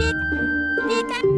ピカかカ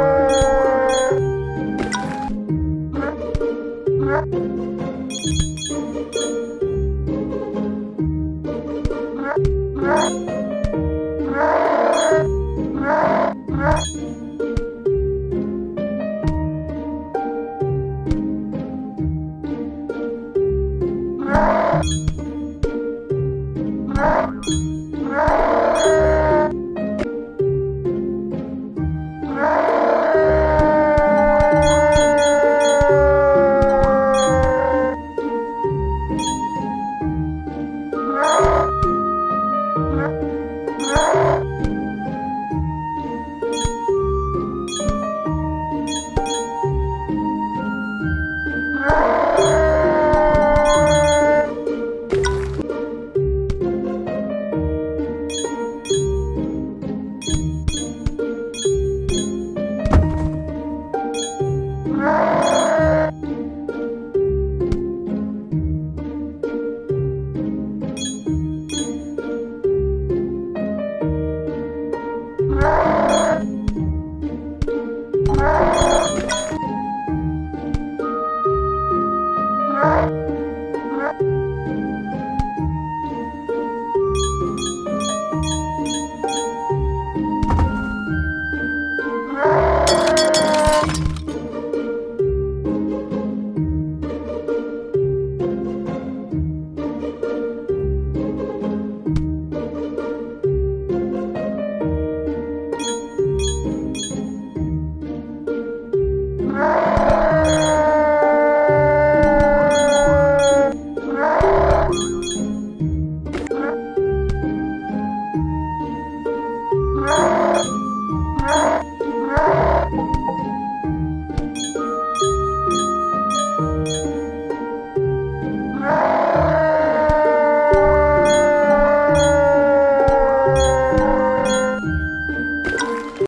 Música